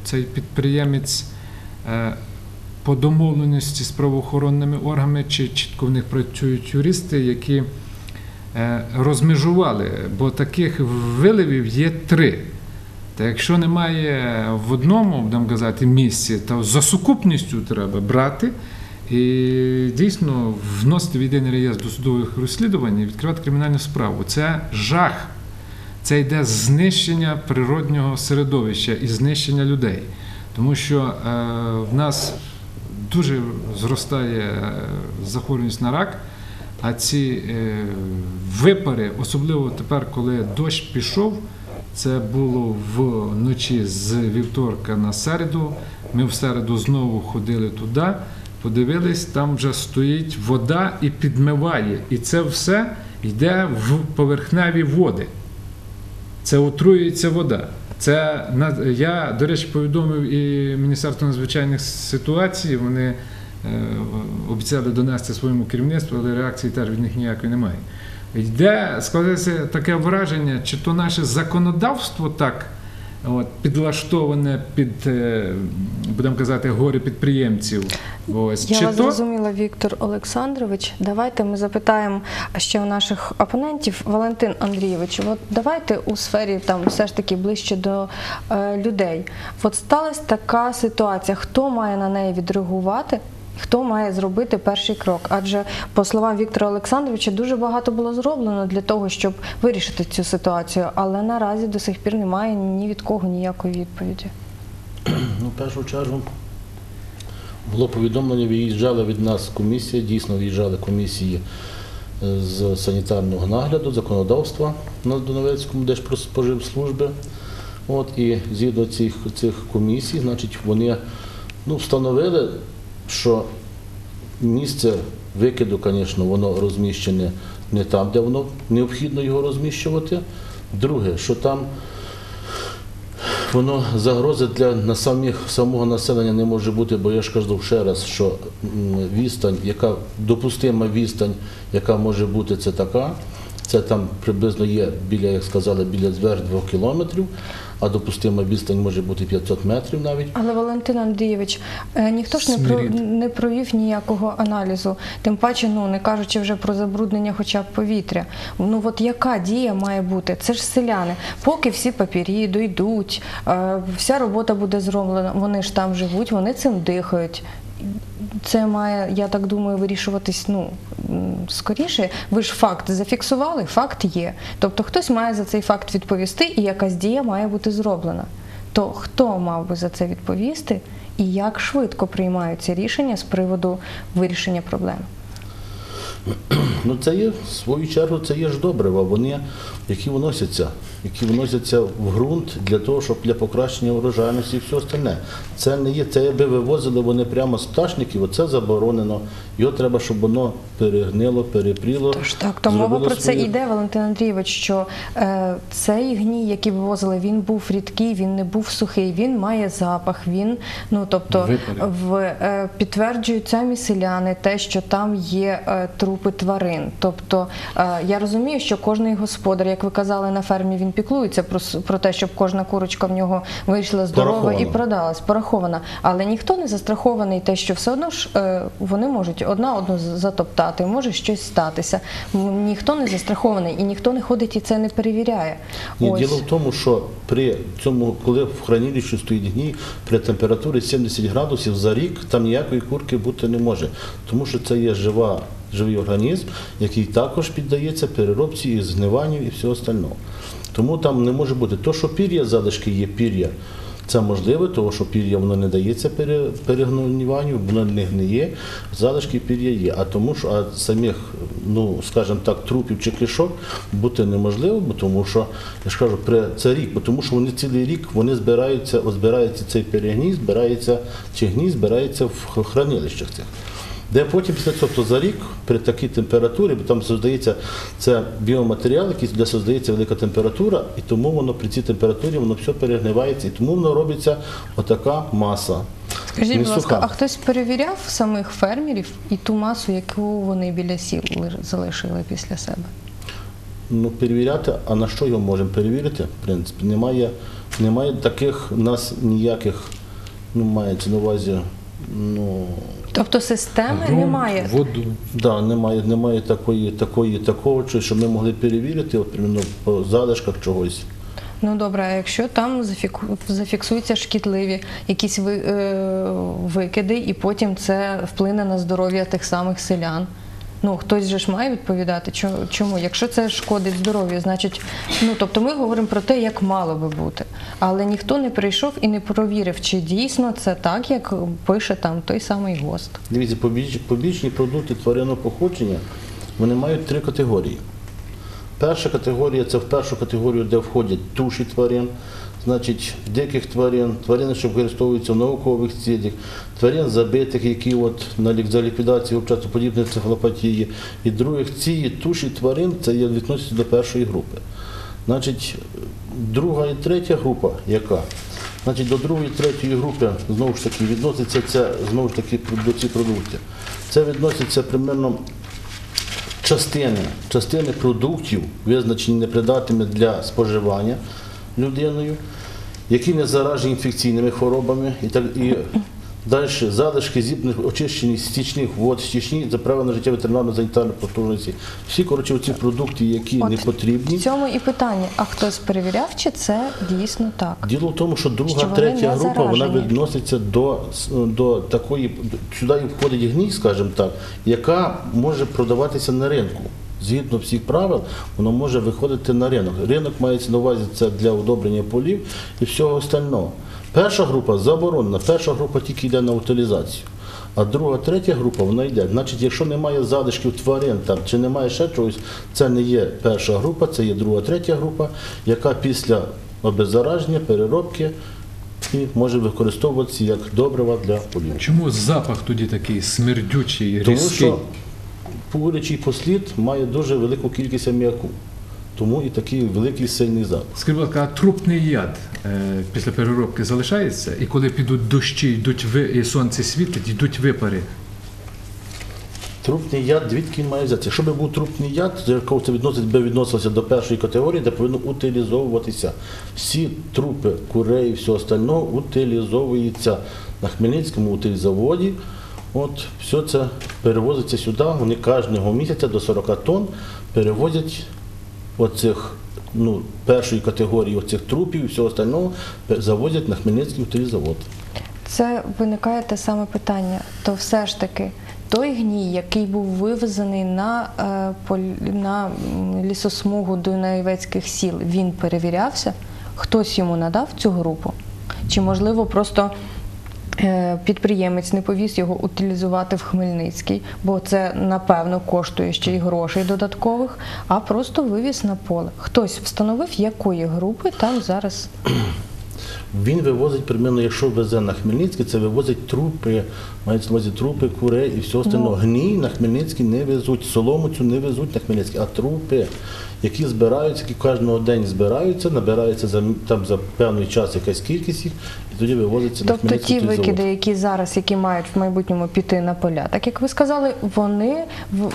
цей підприємець е, по домовленості з правоохоронними органами, чи чітко в них працюють юристи, які е, розмежували, бо таких виливів є три. Та якщо немає в одному, будемо казати, місці, то за сукупністю треба брати і дійсно вносити в єдиний реєстр досудових розслідувань і відкривати кримінальну справу. Це жах. Це йде знищення природнього середовища і знищення людей. Тому що е, в нас дуже зростає е, захворюваність на рак, а ці е, випари, особливо тепер, коли дощ пішов, це було вночі з вівторка на середу. Ми в середу знову ходили туди, подивились, там вже стоїть вода і підмиває. І це все йде в поверхневі води. Це отруюється вода. Це я, до речі, повідомив і Міністерство надзвичайних ситуацій. Вони е, обіцяли донести своєму керівництву, але реакції теж від них ніякої немає. Йде, складається таке враження, чи то наше законодавство так от, підлаштоване під, е, будемо казати, горе підприємців. Ось. Я чи вас то, зрозуміла, Віктор Олександрович. Давайте ми запитаємо ще у наших опонентів Валентин Андрійович. От давайте у сфері там все ж таки ближче до е, людей. От сталася така ситуація. Хто має на неї відреагувати? Хто має зробити перший крок? Адже, по словам Віктора Олександровича, дуже багато було зроблено для того, щоб вирішити цю ситуацію, але наразі до сих пір немає ні від кого ніякої відповіді. Ну, в першу чергу, Було повідомлення, виїжджала від нас комісія, дійсно виїжджали комісії е, з санітарного нагляду, законодавства на Доновецькому Держпродспоживслужби. От, і згідно цих, цих комісій, значить, вони ну, встановили, що місце викиду, звісно, воно розміщене не там, де воно необхідно його розміщувати. Друге, що там воно загрози для на самих, самого населення не може бути, бо я ж кажу ще раз, що відстань, яка допустима відстань, яка може бути, це така. Це там приблизно є біля, як сказали, біля зверх 2 кілометрів, а допустима відстань може бути 500 метрів навіть. Але Валентин Андрійович, е, ніхто ж не про не провів ніякого аналізу, тим паче, ну не кажучи вже про забруднення, хоча б повітря. Ну от яка дія має бути? Це ж селяни. Поки всі папірі дойдуть, е, вся робота буде зроблена. Вони ж там живуть, вони цим дихають. Це має, я так думаю, вирішуватись ну скоріше. Ви ж факт зафіксували, факт є. Тобто хтось має за цей факт відповісти, і якась дія має бути зроблена. То хто мав би за це відповісти, і як швидко приймаються рішення з приводу вирішення проблем? Ну це є, в свою чергу, це є ж добрива, вони, які вносяться, які вносяться в ґрунт для того, щоб для покращення урожайності і все остальне. Це не є, це якби вивозили вони прямо з пташників, оце заборонено. Його треба, щоб воно перегнило, перепріло. Тож так, то мова про це йде, Валентин Андрійович, що е, цей гній, який вивозили, він був рідкий, він не був сухий, він має запах, він, ну тобто, в, е, підтверджують самі селяни те, що там є е, трупи тварин. Тобто, е, я розумію, що кожний господар, як ви казали, на фермі він піклується про, про те, щоб кожна курочка в нього вийшла здорова і продалась, порахована. Але ніхто не застрахований те, що все одно ж е, вони можуть одна одну затоптати, може щось статися. Ніхто не застрахований і ніхто не ходить і це не перевіряє. Ні, Ось. діло в тому, що при цьому, коли в хранилищі стоїть гній, при температурі 70 градусів за рік там ніякої курки бути не може. Тому що це є жива, живий організм, який також піддається переробці і згниванню і всього остального. Тому там не може бути. То, що пір'я залишки є пір'я, це можливо, тому що пір'я воно не дається пере- перегниванню, воно не гниє, залишки пір'я є. А тому що а самих, ну скажімо так, трупів чи кишок бути неможливо, бо тому що я ж кажу, при це рік, бо тому що вони цілий рік вони збираються, от цей перегній, збирається чи гній, збирається в хранилищах цих. Де потім після цього то за рік при такій температурі, бо там создається це біоматеріал, який де создається велика температура, і тому воно при цій температурі воно все перегнивається, і тому воно робиться отака маса. Скажіть, будь ласка, а хтось перевіряв самих фермерів і ту масу, яку вони біля сіл лиш- залишили після себе? Ну, перевіряти, а на що його можемо перевірити? В принципі, немає, немає таких у нас ніяких, ну, мається на увазі, ну. Тобто системи немає. Воду. Да, немає, немає такої, такої, такого, чи- щоб ми могли перевірити, от, примерно, по залишках чогось. Ну добре, а якщо там зафіксуються шкідливі якісь ви, е, викиди, і потім це вплине на здоров'я тих самих селян. Ну, хтось же ж має відповідати. Чому? Якщо це шкодить здоров'ю, значить, ну тобто ми говоримо про те, як мало би бути. Але ніхто не прийшов і не провірив, чи дійсно це так, як пише там той самий ГОСТ. Дивіться, побічні продукти тваринного походження вони мають три категорії. Перша категорія це в першу категорію, де входять туші тварин, значить диких тварин, тварини, що використовуються в наукових цілях, тварин забитих, які от за ліквідацію обчатоподібної цефалопатії. І других ці туші тварин це є відносяться до першої групи. Значить, друга і третя група, яка? Значить, до другої, третьої групи знову ж таки відноситься це знову ж таки до ці продукти. Це відноситься примерно частини, частини продуктів, визначені непридатними для споживання людиною, які не заражені інфекційними хворобами і так і далі залишки зібних очищені стічних вод, стічні за право на життя ветеринарно-санітарної потужності. Всі коротше ці продукти, які не потрібні. В цьому і питання: а хтось перевіряв, чи це дійсно так? Діло в тому, що друга, Що третя група вона відноситься до, до такої, сюди входить гній, скажімо так, яка може продаватися на ринку. Згідно всіх правил, воно може виходити на ринок. Ринок мається на увазі це для удобрення полів і всього остального. Перша група заборонена, перша група тільки йде на утилізацію. А друга, третя група, вона йде. Значить, якщо немає залишків тварин там, чи немає ще чогось, це не є перша група, це є друга, третя група, яка після обеззараження, переробки і може використовуватися як добрива для полів. Чому запах тоді такий смердючий, Тому що курячий послід має дуже велику кількість аміаку. Тому і такий великий сильний запах. Скажіть, будь ласка, а трупний яд е, після переробки залишається? І коли підуть дощі, йдуть ви, і сонце світить, йдуть випари. Трупний яд, звідки він має взятися? Якщо був трупний яд, до якого це відносить, би відносилося до першої категорії, де повинно утилізовуватися. Всі трупи курей і все остального утилізовуються на Хмельницькому утилізаводі. От все це перевозиться сюди. Вони кожного місяця до 40 тонн перевозять оцих ну, першої категорії оцих трупів і всього остального завозять на Хмельницький утилізавод. Це виникає те саме питання. То все ж таки той гній, який був вивезений на, е, на лісосмугу Дунаєвецьких сіл, він перевірявся? Хтось йому надав цю групу? Чи можливо просто підприємець не повіз його утилізувати в Хмельницький, бо це напевно коштує ще й грошей додаткових, а просто вивіз на поле. Хтось встановив, якої групи там зараз Він вивозить примерно, якщо везе на Хмельницький, це вивозить трупи, мається на увазі трупи, курей і все остальне. Ну. Гній на Хмельницький не везуть, солому цю не везуть на Хмельницький, а трупи, які збираються, які кожного день збираються, набираються за там за певний час якась кількість їх, і тоді вивозиться на Тобто ті завод. викиди, які зараз, які мають в майбутньому піти на поля, так як ви сказали, вони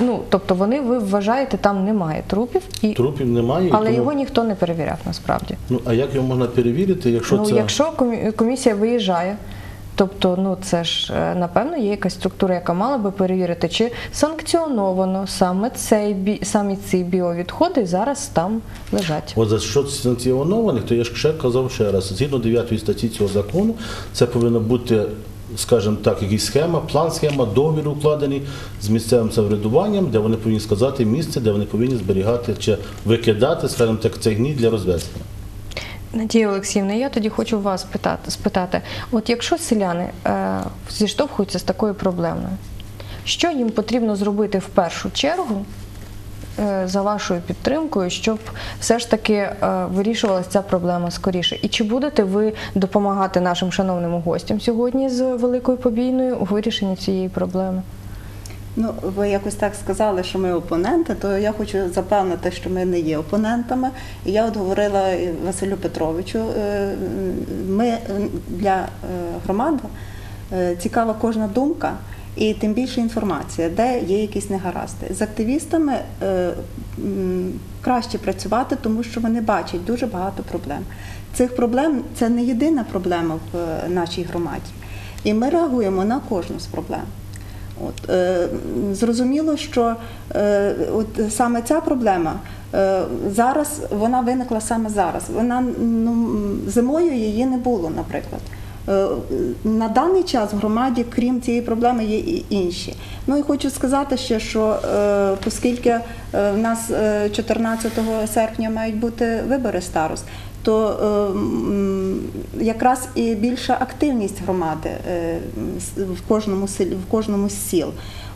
ну тобто вони ви вважаєте, там немає трупів, і Трупів немає, і але тому- його ніхто не перевіряв насправді. Ну а як його можна перевірити, якщо ну це якщо комісія виїжджає. Тобто, ну це ж е, напевно є якась структура, яка мала би перевірити, чи санкціоновано саме цей бі самі ці біовідходи зараз там лежать. От за що санкціонованих, то я ж ще казав ще раз, згідно 9 статті цього закону, це повинна бути, скажімо так, якась схема, план схема, договір укладений з місцевим самоврядуванням, де вони повинні сказати місце, де вони повинні зберігати чи викидати, скажімо так, цей гній для розвезення. Надія Олексіївна, я тоді хочу вас питати, спитати: от якщо селяни е, зіштовхуються з такою проблемою, що їм потрібно зробити в першу чергу е, за вашою підтримкою, щоб все ж таки е, вирішувалася ця проблема скоріше? І чи будете ви допомагати нашим шановним гостям сьогодні з великою побійною у вирішенні цієї проблеми? Ну, ви якось так сказали, що ми опоненти, то я хочу запевнити, що ми не є опонентами. І я от говорила Василю Петровичу, е, ми для е, громади е, цікава кожна думка. І тим більше інформація, де є якісь негаразди. З активістами краще працювати, тому що вони бачать дуже багато проблем. Цих проблем це не єдина проблема в нашій громаді. І ми реагуємо на кожну з проблем. От, е, зрозуміло, що е, от саме ця проблема е, зараз вона виникла саме зараз. Вона ну, зимою її не було, наприклад. Е, На даний час в громаді, крім цієї проблеми, є і інші. Ну і хочу сказати ще, що е, оскільки е, в нас е, 14 серпня мають бути вибори старост, то е, якраз і більша активність громади е, в кожному селі, в кожному з сіл.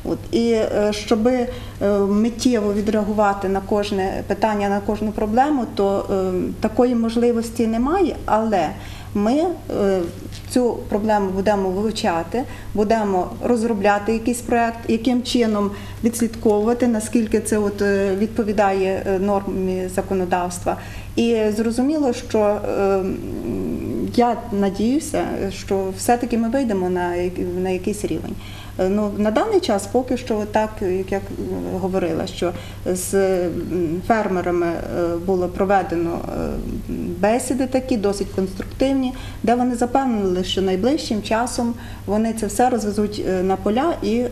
От і е, щоб миттєво відреагувати на кожне питання, на кожну проблему, то такої можливості немає, але ми цю проблему будемо вивчати, будемо розробляти якийсь проект, яким чином відслідковувати, наскільки це от відповідає нормі законодавства. І зрозуміло, що е, я надіюся, що все-таки ми вийдемо на якийсь рівень. Е, Ну, на даний час поки що так, як я говорила, що з фермерами е, було проведено е, бесіди такі, досить конструктивні, де вони запевнили, що найближчим часом вони це все розвезуть на поля і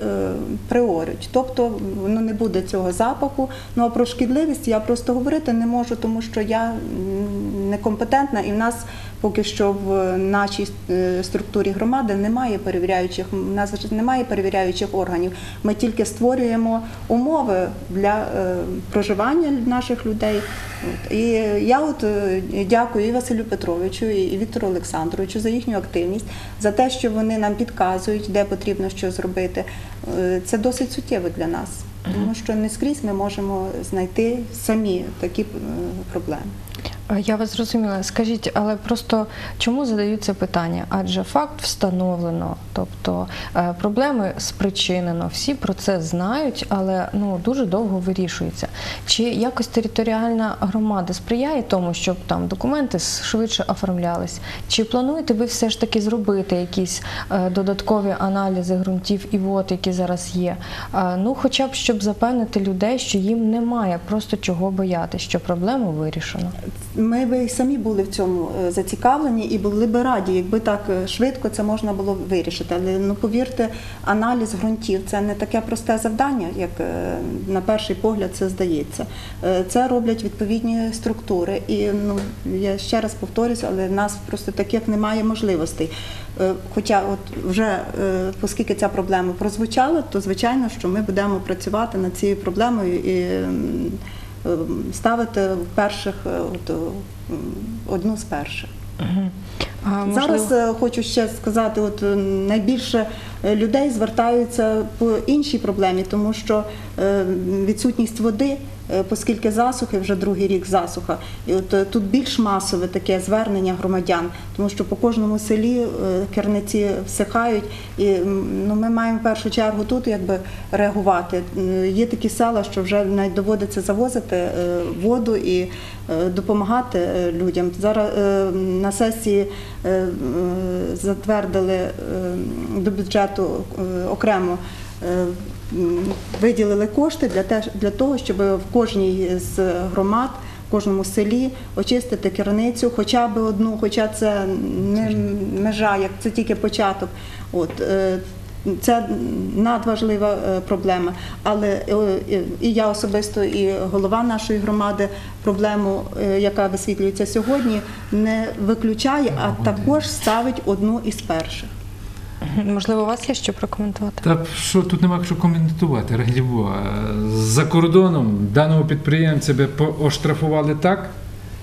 приорють. Тобто воно не буде цього запаху. Ну а про шкідливість я просто говорити не можу, тому що я некомпетентна і в нас поки що в нашій е, структурі громади немає перевіряючих. У нас немає перевіряючих органів. Ми тільки створюємо умови для е, проживання наших людей. І я от е, дякую і Василю Петровичу, і Віктору Олександровичу за їхню активність, за те, що вони нам підказують, де потрібно що зробити. Це досить суттєво для нас, тому що не скрізь ми можемо знайти самі такі проблеми. Я вас зрозуміла. Скажіть, але просто чому задаю це питання? Адже факт встановлено, тобто е, проблеми спричинено, всі про це знають, але ну дуже довго вирішується. Чи якось територіальна громада сприяє тому, щоб там документи швидше оформлялись? Чи плануєте ви все ж таки зробити якісь е, додаткові аналізи ґрунтів і вод, які зараз є? Е, Ну, хоча б щоб запевнити людей, що їм немає просто чого боятися, що проблему вирішено. Ми і самі були в цьому е, зацікавлені і були би раді, якби так е, швидко це можна було вирішити. Але ну повірте, аналіз ґрунтів це не таке просте завдання, як е, на перший погляд це здається. Це роблять відповідні структури. І ну я ще раз повторюсь, але в нас просто таких немає можливостей. Хоча, от вже оскільки ця проблема прозвучала, то звичайно, що ми будемо працювати над цією проблемою і ставити в перших е, от, е, одну з перших. А, Зараз е, хочу ще сказати, от найбільше людей звертаються по іншій проблемі, тому що е, відсутність води, оскільки засухи, вже другий рік засуха, і от е, тут більш масове таке звернення громадян, тому що по кожному селі е, керниці всихають, і ну, ми маємо в першу чергу тут якби реагувати. Е, Є такі села, що вже навіть доводиться завозити е, воду і е, допомагати е, людям. Зараз е, на сесії е, е, затвердили е, до бюджету е, окремо. Виділили кошти для, те, для того, щоб в кожній з громад, в кожному селі очистити керницю, хоча б одну, хоча це не межа, як це тільки початок. От, е, це надважлива е, проблема. Але е, і я особисто, і голова нашої громади проблему, яка висвітлюється сьогодні, не виключає, а також ставить одну із перших. Можливо, у вас є що прокоментувати? Та що тут нема що коментувати, раді Бога. За кордоном даного підприємця би оштрафували так,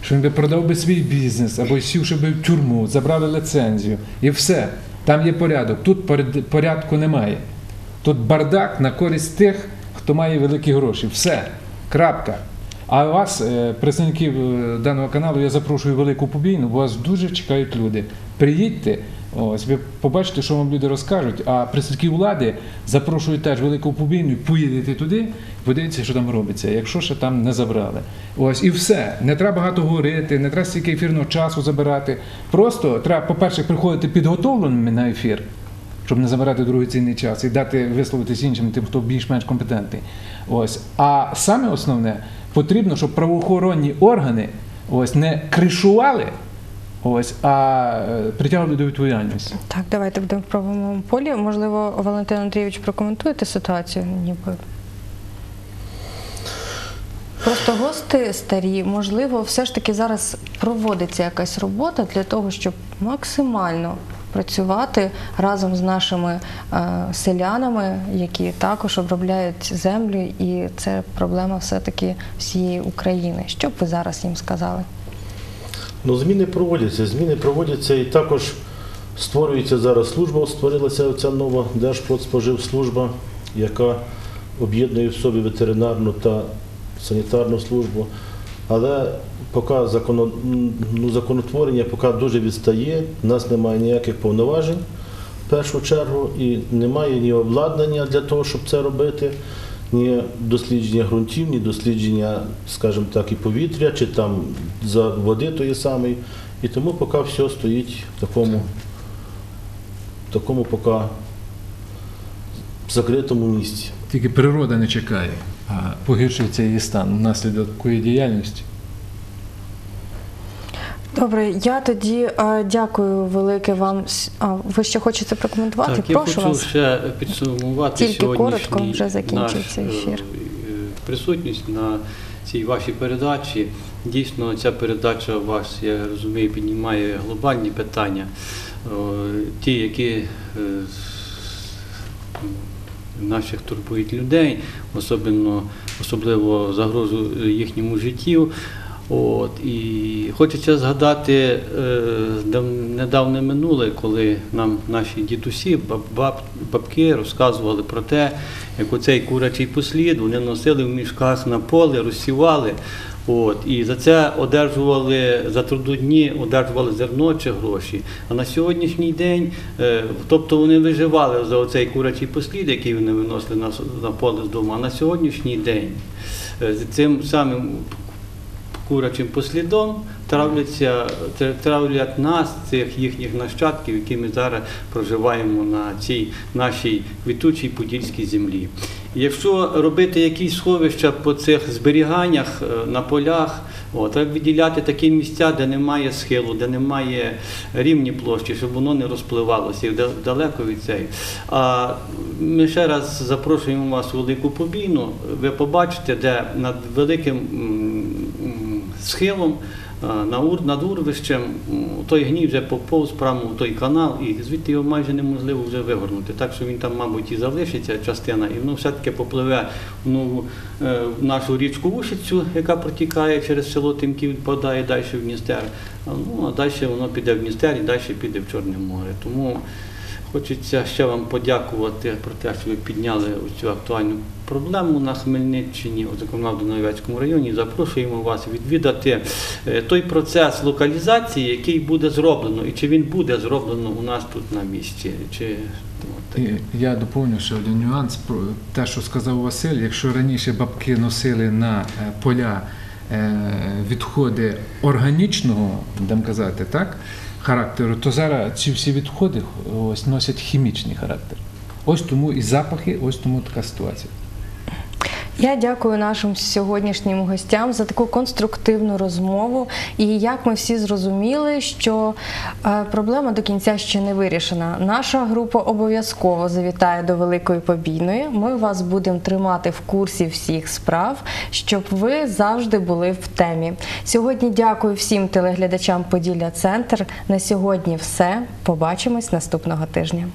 що він би продав би свій бізнес або сівши би в тюрму, забрали лицензію і все. Там є порядок. Тут порядку немає. Тут бардак на користь тих, хто має великі гроші. Все. Крапка. А вас, е, представників е, даного каналу, я запрошую велику побійну, бо вас дуже чекають люди. Приїдьте, ось ви побачите, що вам люди розкажуть. А представників влади запрошую теж велику побійну, поїдете туди, подивіться, що там робиться, якщо ще там не забрали. Ось і все. Не треба багато говорити, не треба стільки ефірного часу забирати. Просто треба, по-перше, приходити підготовленими на ефір щоб не забирати дорогоцінний час і дати висловитись іншим, тим, хто більш-менш компетентний. Ось. А саме основне, потрібно, щоб правоохоронні органи ось, не кришували, ось, а е, притягували до відповідальності. Так, давайте будемо в правовому полі. Можливо, Валентин Андрійович прокоментуєте ситуацію, ніби. Просто гости старі, можливо, все ж таки зараз проводиться якась робота для того, щоб максимально працювати разом з нашими е, селянами, які також обробляють землю, і це проблема все-таки всієї України. Що б ви зараз їм сказали? Ну, зміни проводяться, зміни проводяться і також створюється зараз служба, створилася ця нова Держпродспоживслужба, яка об'єднує в собі ветеринарну та санітарну службу. Але поки законо, ну, законотворення поки дуже відстає, у нас немає ніяких повноважень в першу чергу, і немає ні обладнання для того, щоб це робити, ні дослідження ґрунтів, ні дослідження, скажімо так, і повітря, чи там за води тої самої. І тому поки все стоїть в такому, в такому поки закритому місці. Тільки природа не чекає, а погіршується її стан внаслідок такої діяльності. Добре, я тоді е, дякую велике вам. А, ви ще хочете прокоментувати? Так, я хочу вас. ще підсумувати Тільки сьогоднішній коротко, вже закінчується наш, е, ефір. е, присутність на цій вашій передачі. дійсно ця передача у вас, я розумію, піднімає глобальні питання, О, ті, які е, наших турбують людей, особливо, особливо загрозу їхньому життю. От, і хочеться згадати е, дав- недавнє минуле, коли нам наші дідусі, баб- бабки розказували про те, як оцей курячий послід вони носили в мішках на поле, розсівали. От, і за це одержували за трудодні, одержували зерно чи гроші. А на сьогоднішній день, е, тобто вони виживали за оцей курячий послід, який вони виносили на, на поле з дому. А на сьогоднішній день е, з цим самим курячим послідом травляться, травлять нас, цих їхніх нащадків, які ми зараз проживаємо на цій нашій квітучій подільській землі. Якщо робити якісь сховища по цих зберіганнях е, на полях, о, треба виділяти такі місця, де немає схилу, де немає рівні площі, щоб воно не розпливалося далеко від цієї. А ми ще раз запрошуємо вас у велику побійну. Ви побачите, де над великим схилом. Е, на ур- Над урвищем той гній вже поповз прямо в той канал, і звідти його майже неможливо вже вигорнути. Так що він там, мабуть, і залишиться частина, і воно все-таки попливе ну, нову в нашу річку Ушицю, яка протікає через село Тимків, подає далі в Дністер. Ну, а далі воно піде в Дністер і далі піде в Чорне море. Тому Хочеться ще вам подякувати про те, що ви підняли цю актуальну проблему на Хмельниччині, зокрема в Дунаєвецькому районі. Запрошуємо вас відвідати е, той процес локалізації, який буде зроблено, і чи він буде зроблено у нас тут на місці. Чи І я доповню ще один нюанс про те, що сказав Василь. Якщо раніше бабки носили на е, поля е, відходи органічного, будемо казати, так, характеру, то зараз ці всі відходи ось носять хімічний характер. Ось тому і запахи, ось тому така ситуація. Я дякую нашим сьогоднішнім гостям за таку конструктивну розмову. І як ми всі зрозуміли, що е, проблема до кінця ще не вирішена. Наша група обов'язково завітає до Великої Побійної. Ми вас будемо тримати в курсі всіх справ, щоб ви завжди були в темі. Сьогодні дякую всім телеглядачам Поділля Центр. На сьогодні все. Побачимось наступного тижня.